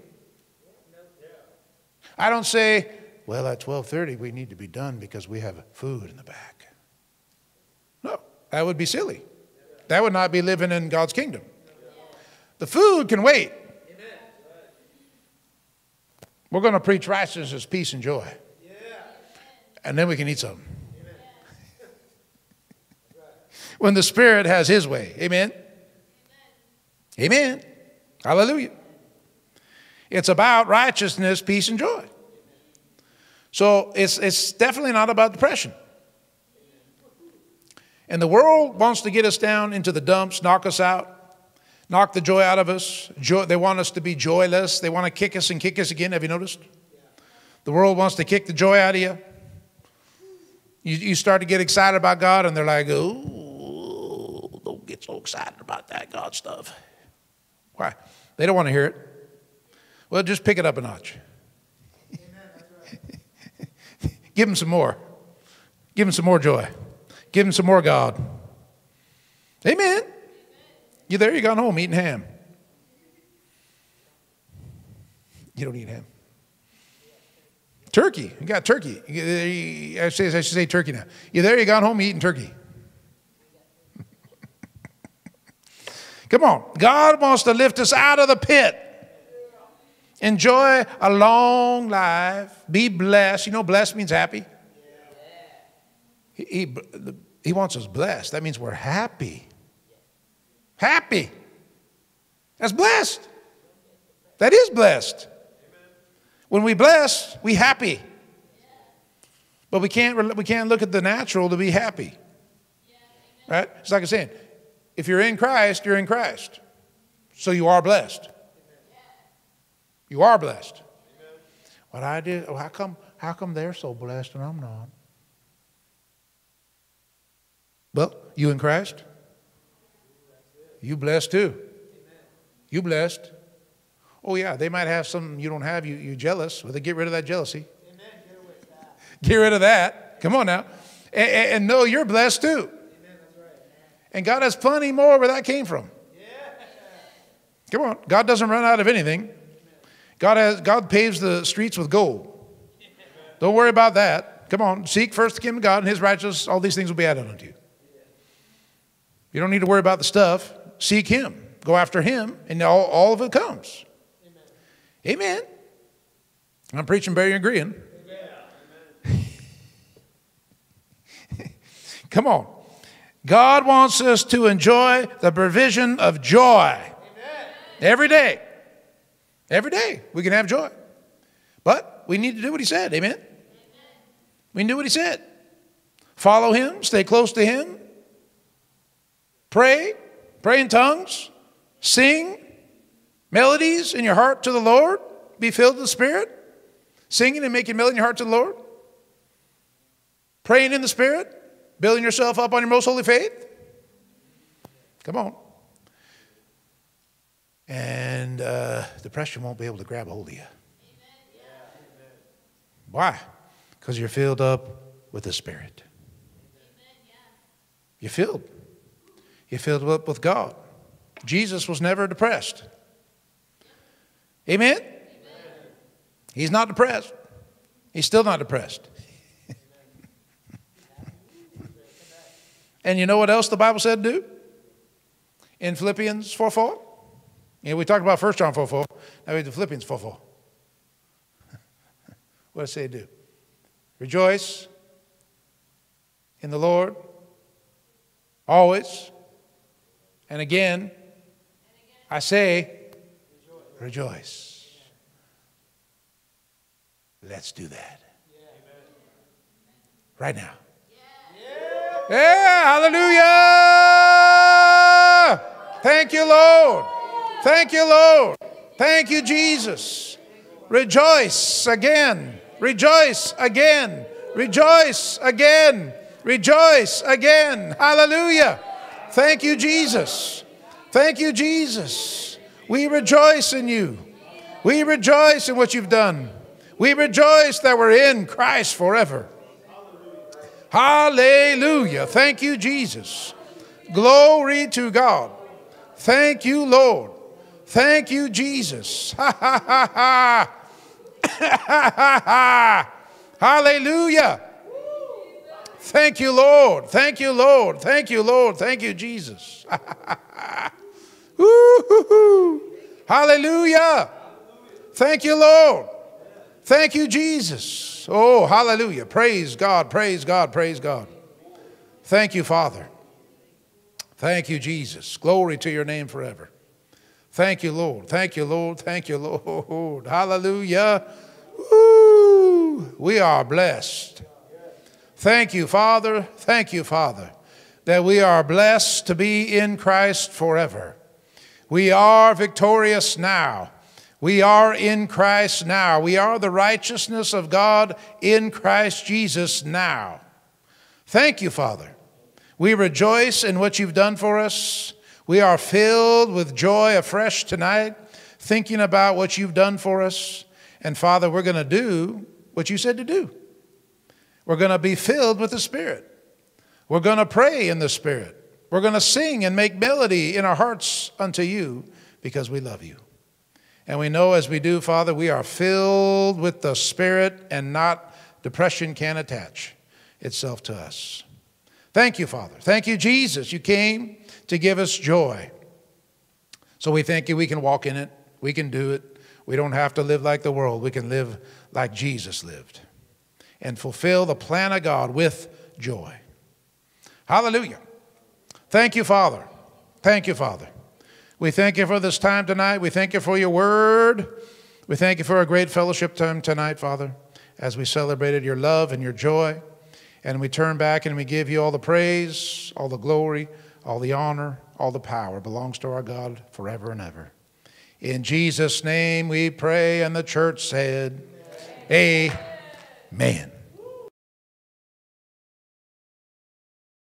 I don't say, well, at 12:30 we need to be done because we have food in the back. That would be silly. That would not be living in God's kingdom. The food can wait. We're going to preach righteousness, peace, and joy. And then we can eat something. when the Spirit has His way. Amen. Amen. Hallelujah. It's about righteousness, peace, and joy. So it's, it's definitely not about depression. And the world wants to get us down into the dumps, knock us out, knock the joy out of us. Joy, they want us to be joyless. They want to kick us and kick us again. Have you noticed? The world wants to kick the joy out of you. You, you start to get excited about God, and they're like, oh, don't get so excited about that God stuff. Why? They don't want to hear it. Well, just pick it up a notch. Give them some more. Give them some more joy. Give him some more God. Amen. You there? You gone home eating ham. You don't eat ham. Turkey. You got turkey. I should, I should say turkey now. You there? You gone home eating turkey. Come on. God wants to lift us out of the pit. Enjoy a long life. Be blessed. You know, blessed means happy. He, he, wants us blessed. That means we're happy. Happy. That's blessed. That is blessed. When we bless, we happy. But we can't, we can't look at the natural to be happy. Right? It's like I'm saying, if you're in Christ, you're in Christ. So you are blessed. You are blessed. What I did, oh, how come, how come they're so blessed and I'm not? Well, you in Christ? You blessed too. You blessed. Oh yeah, they might have something you don't have. You you jealous? Well, they get rid of that jealousy. Get, rid of that. Come on now, and, and know you're blessed too. And God has plenty more where that came from. Come on, God doesn't run out of anything. God has God paves the streets with gold. Don't worry about that. Come on, seek first the kingdom of God and His righteousness. All these things will be added unto you. You don't need to worry about the stuff. Seek Him. Go after Him, and all, all of it comes. Amen. Amen. I'm preaching, Barry, agreeing. Come on. God wants us to enjoy the provision of joy Amen. every day. Every day we can have joy. But we need to do what He said. Amen. Amen. We can do what He said. Follow Him, stay close to Him, Pray, pray in tongues, sing melodies in your heart to the Lord, be filled with the Spirit, singing and making melody in your heart to the Lord, praying in the Spirit, building yourself up on your most holy faith. Come on. And uh, depression won't be able to grab hold of you. Why? Because you're filled up with the Spirit. You're filled. You're filled up with God. Jesus was never depressed. Amen? Amen? He's not depressed. He's still not depressed. and you know what else the Bible said to do? In Philippians 4 4? Yeah, we talked about 1 John 4 4. Now we do Philippians 4 4. what does it say do? Rejoice in the Lord always. And again, I say, rejoice. Let's do that. Right now. Yeah, hallelujah. Thank you, Lord. Thank you, Lord. Thank you, Jesus. Rejoice again. Rejoice again. Rejoice again. Rejoice again. Hallelujah. Thank you, Jesus. Thank you, Jesus. We rejoice in you. We rejoice in what you've done. We rejoice that we're in Christ forever. Hallelujah. Thank you, Jesus. Glory to God. Thank you, Lord. Thank you, Jesus. Ha ha ha ha. ha ha ha. Hallelujah. Thank you, Lord. Thank you, Lord. Thank you, Lord. Thank you, Jesus. Hallelujah. Thank you, Lord. Thank you, Jesus. Oh, hallelujah. Praise God, praise God, praise God. Thank you, Father. Thank you, Jesus. Glory to your name forever. Thank you, Lord. Thank you, Lord. Thank you, Lord. Hallelujah. Woo. We are blessed. Thank you, Father. Thank you, Father, that we are blessed to be in Christ forever. We are victorious now. We are in Christ now. We are the righteousness of God in Christ Jesus now. Thank you, Father. We rejoice in what you've done for us. We are filled with joy afresh tonight, thinking about what you've done for us. And Father, we're going to do what you said to do. We're going to be filled with the Spirit. We're going to pray in the Spirit. We're going to sing and make melody in our hearts unto you because we love you. And we know as we do, Father, we are filled with the Spirit and not depression can attach itself to us. Thank you, Father. Thank you, Jesus. You came to give us joy. So we thank you we can walk in it, we can do it. We don't have to live like the world, we can live like Jesus lived and fulfill the plan of God with joy. Hallelujah. Thank you, Father. Thank you, Father. We thank you for this time tonight. We thank you for your word. We thank you for a great fellowship time tonight, Father, as we celebrated your love and your joy. And we turn back and we give you all the praise, all the glory, all the honor, all the power belongs to our God forever and ever. In Jesus' name we pray, and the church said, Amen. Amen man.